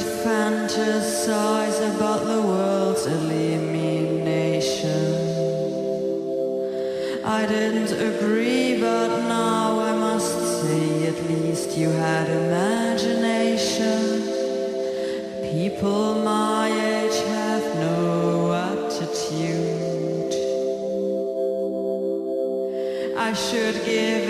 fantasize about the world's elimination. I didn't agree, but now I must say at least you had imagination. People my age have no attitude. I should give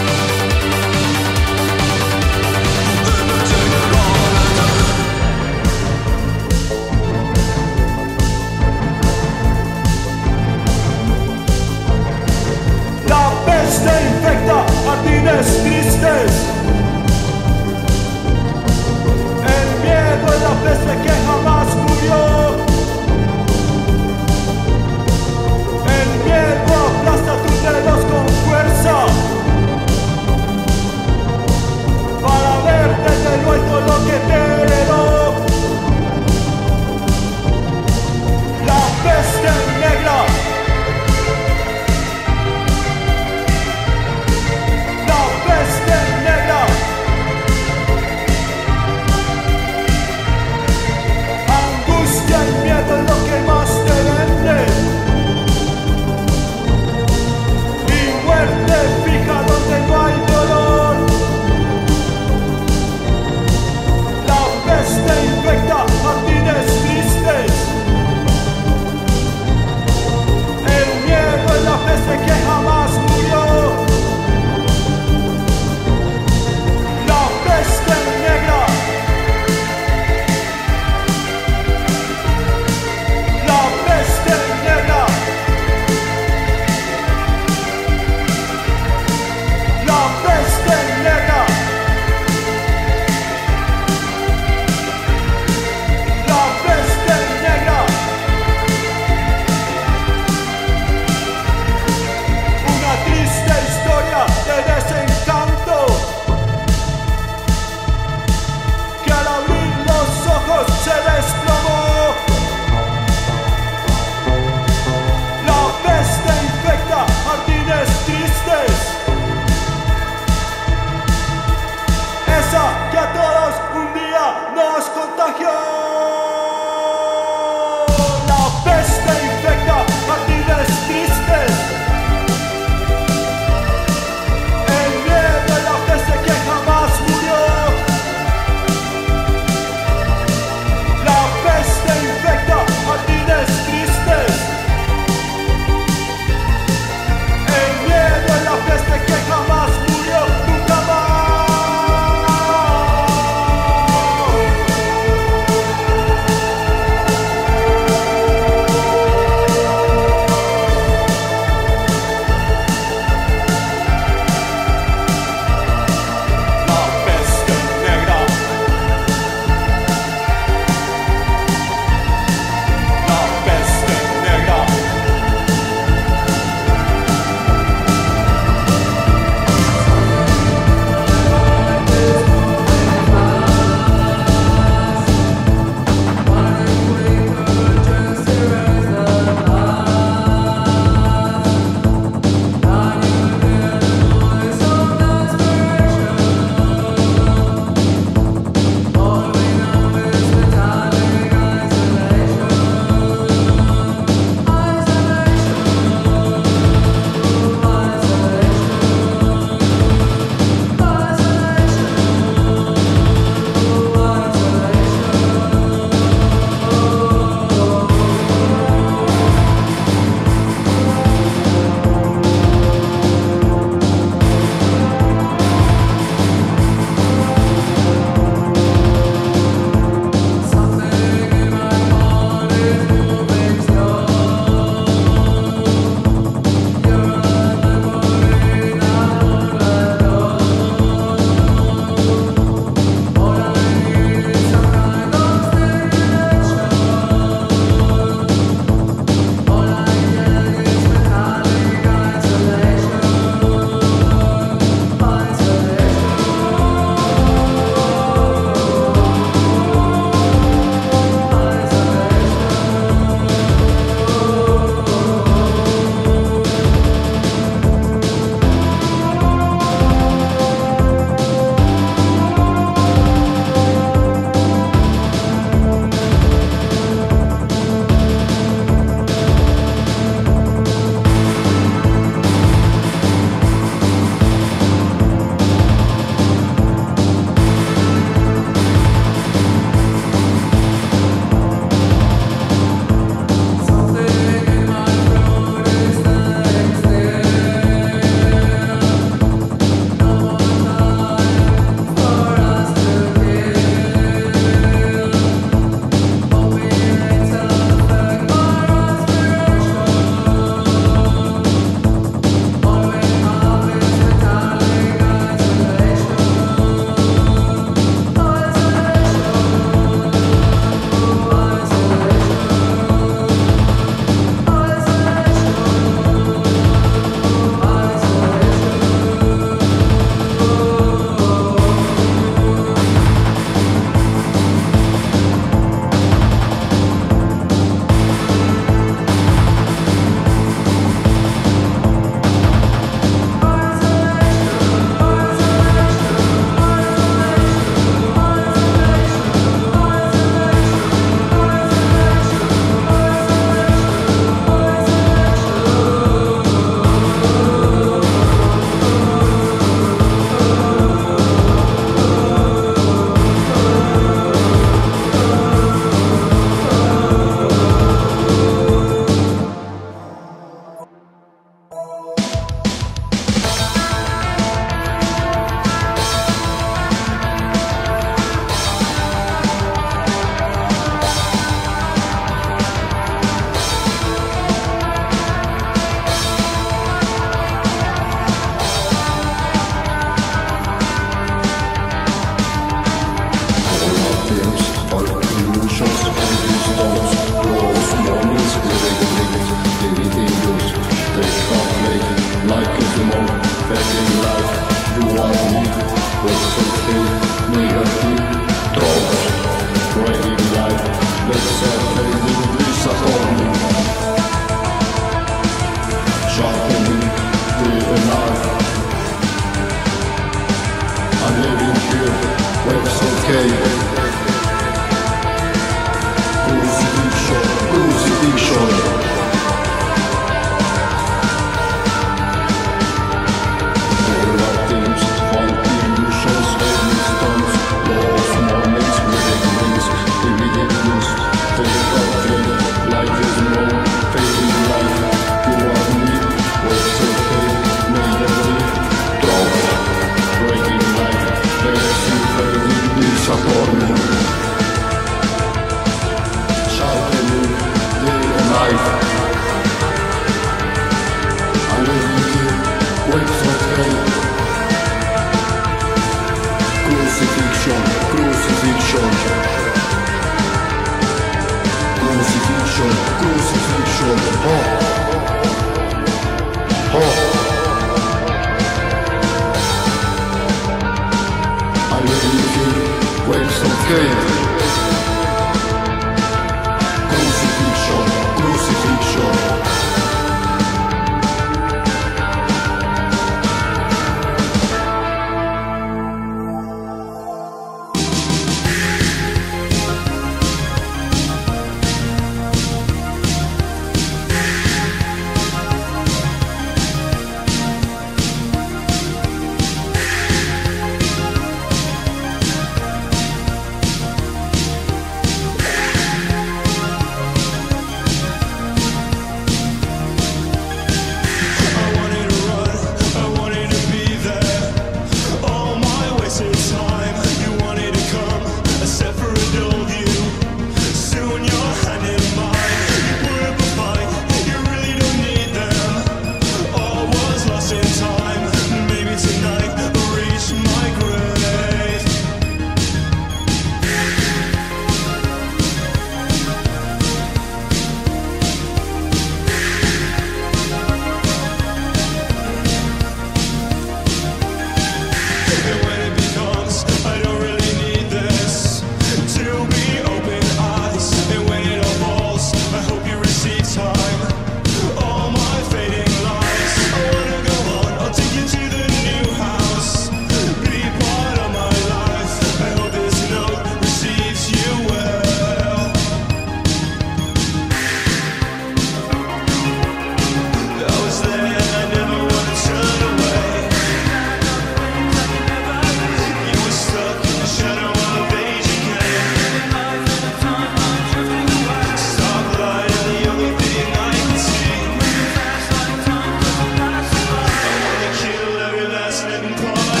boy.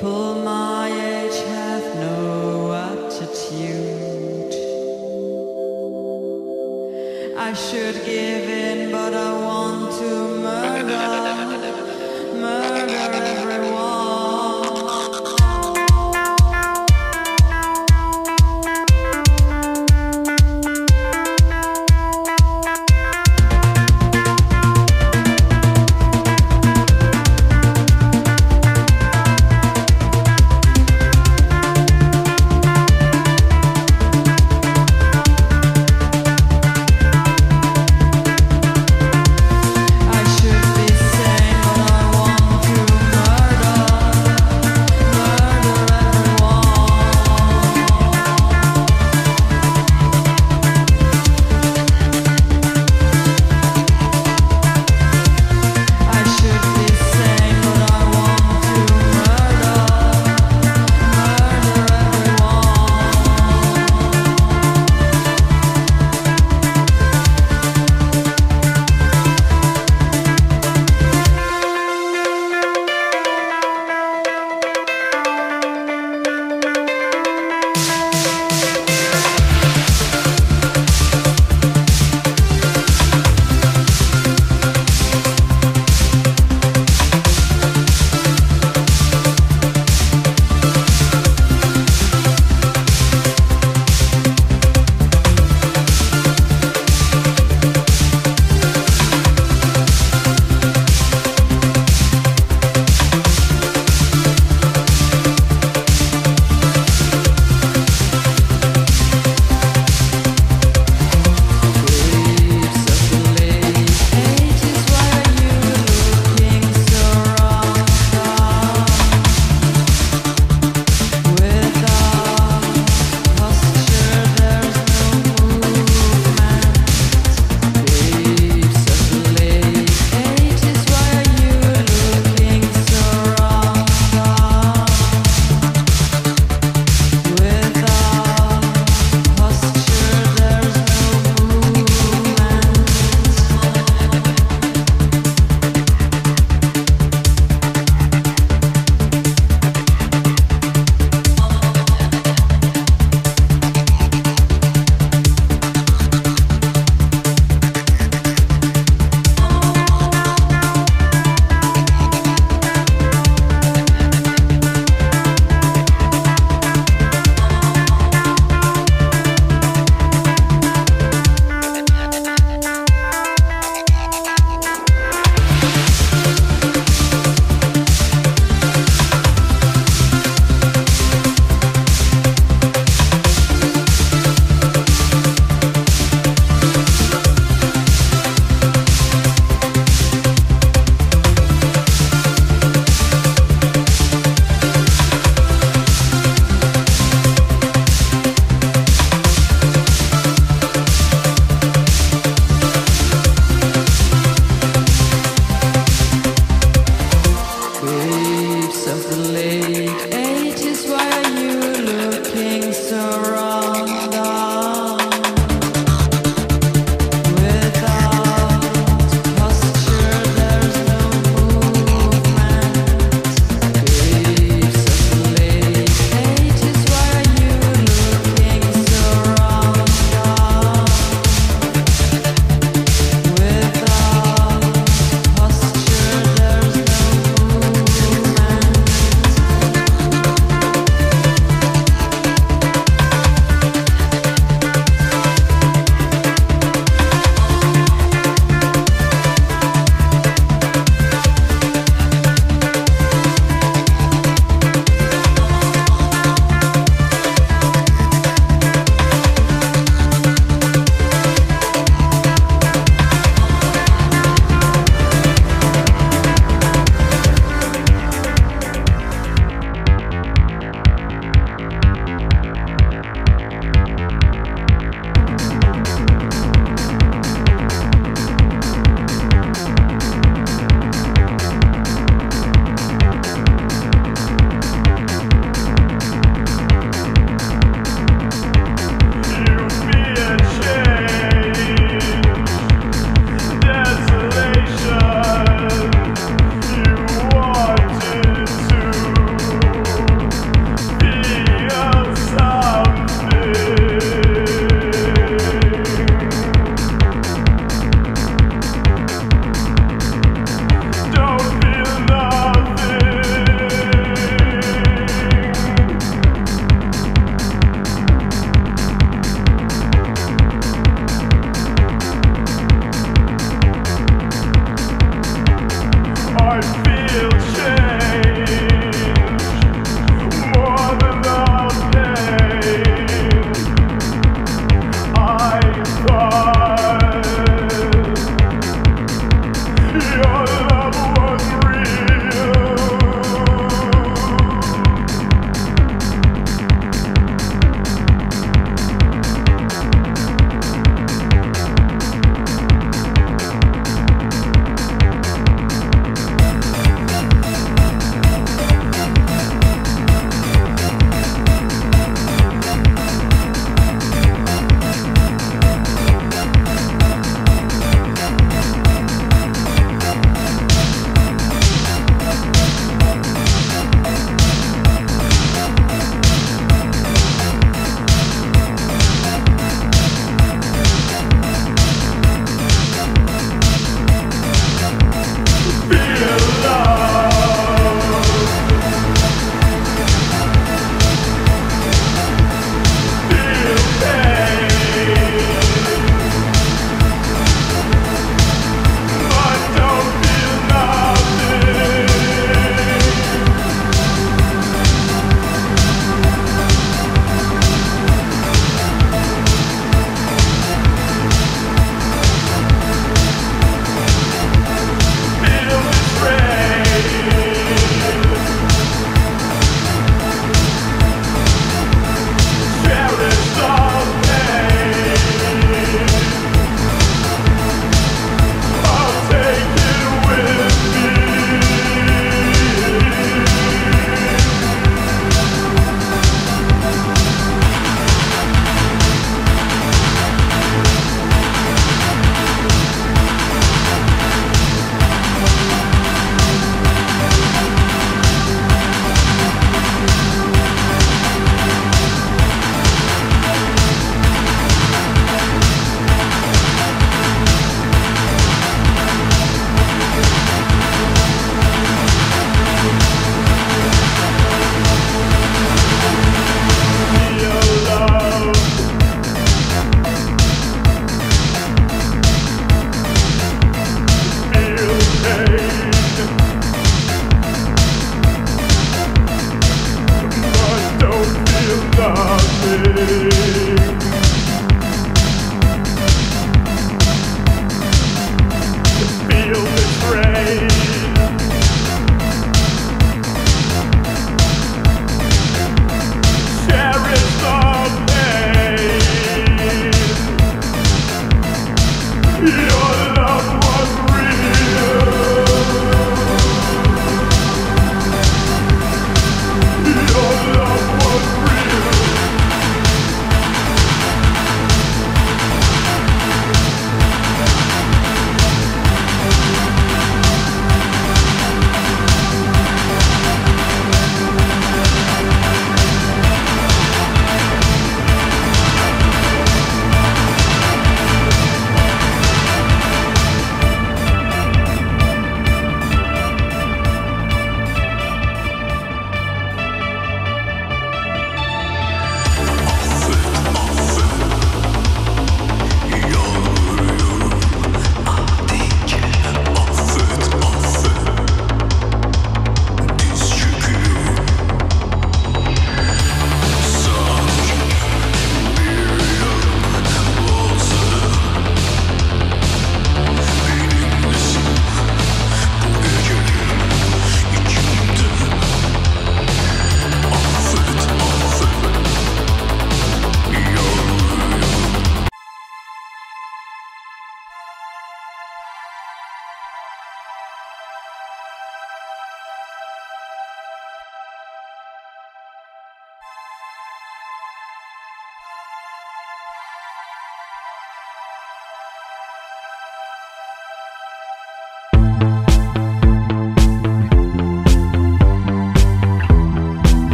People my age have no attitude. I should give in, but I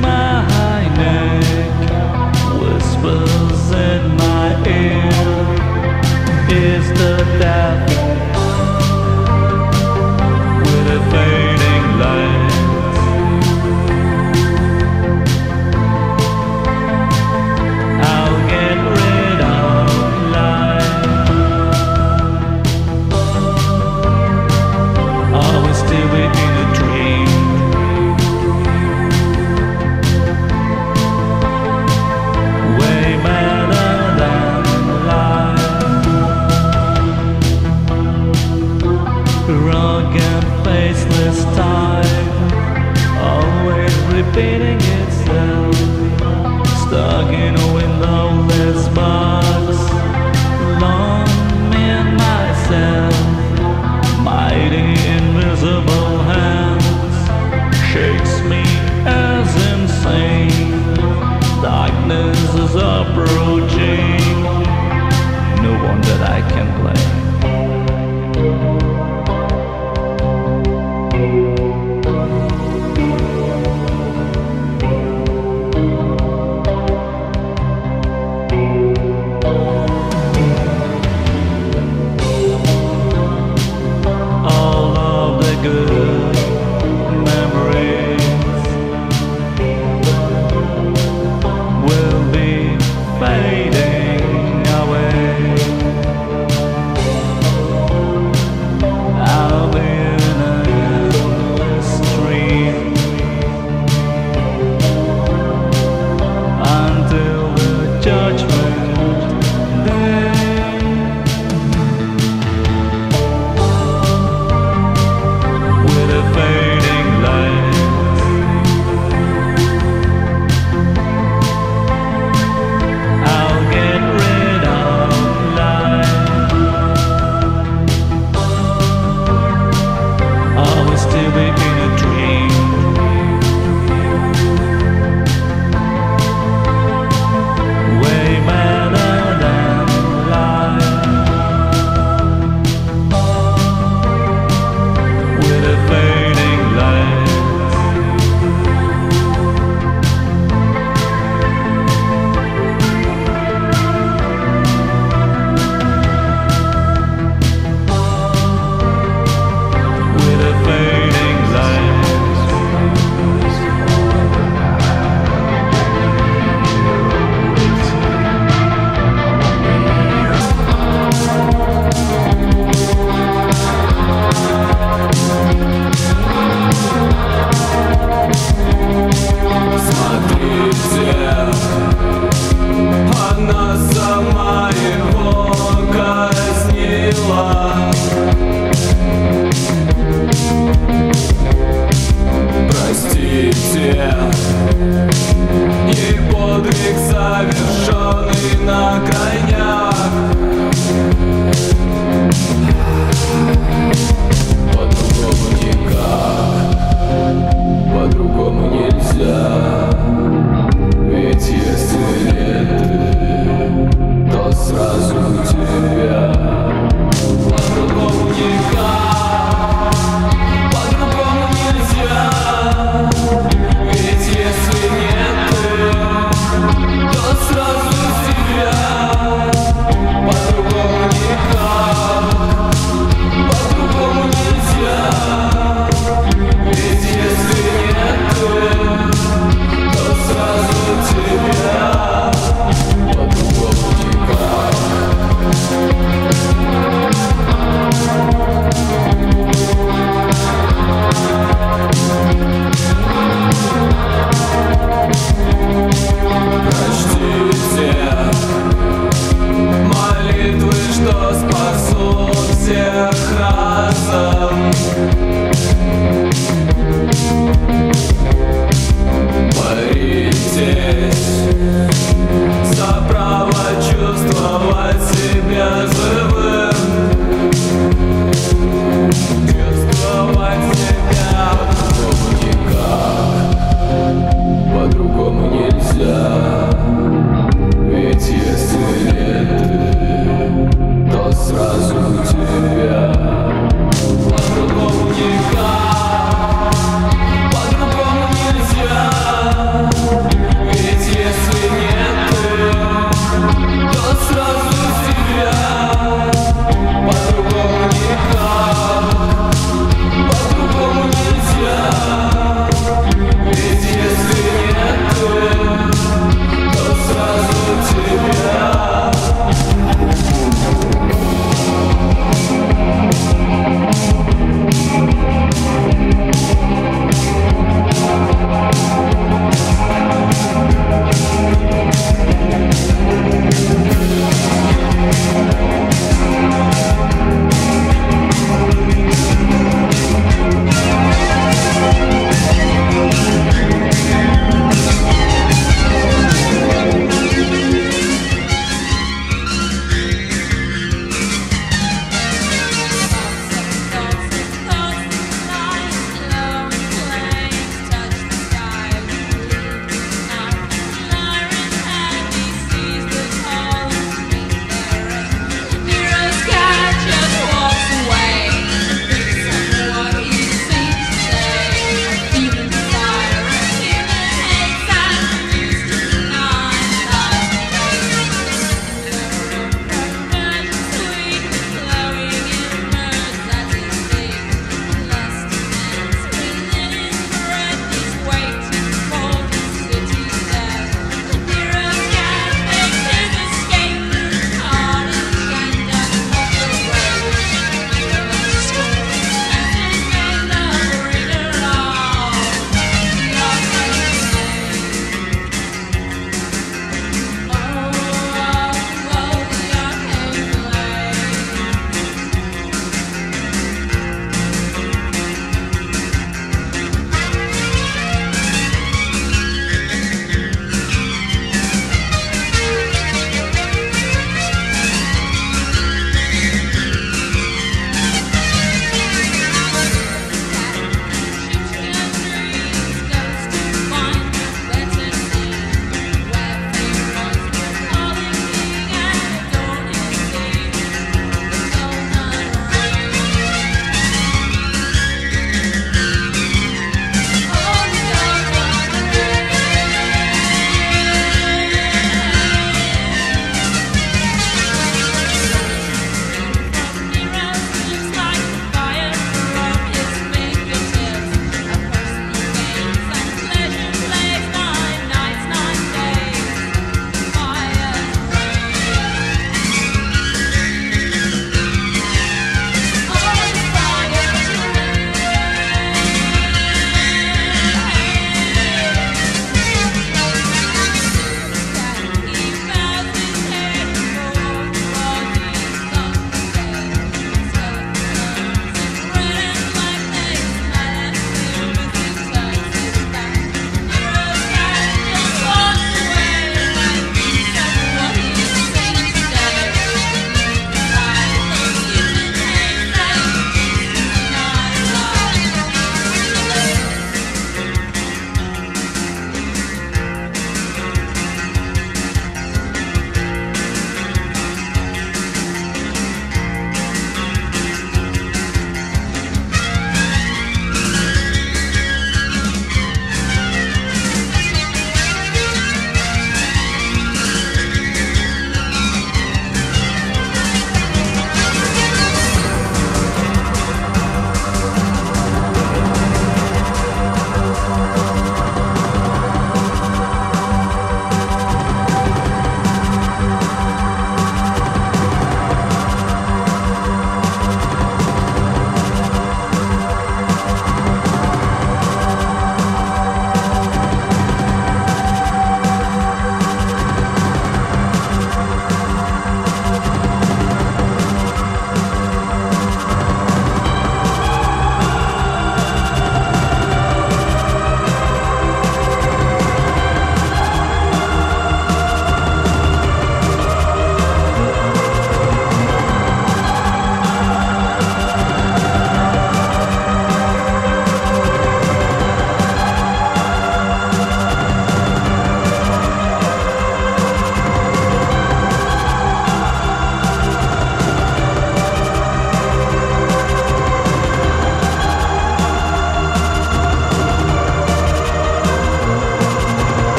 my neck whisper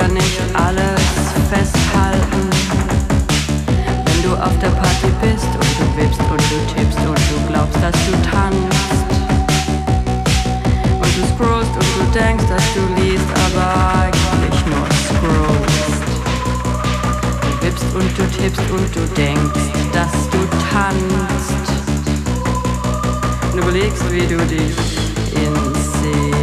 wir nicht alles festhalten? Wenn du auf der Party bist und du wippst und du tippst und du glaubst, dass du tanzt. Und du scrollst und du denkst, dass du liest, aber eigentlich nur scrollst. Du wippst und du tippst und du denkst, dass du tanzt. Und überlegst, wie du dich in See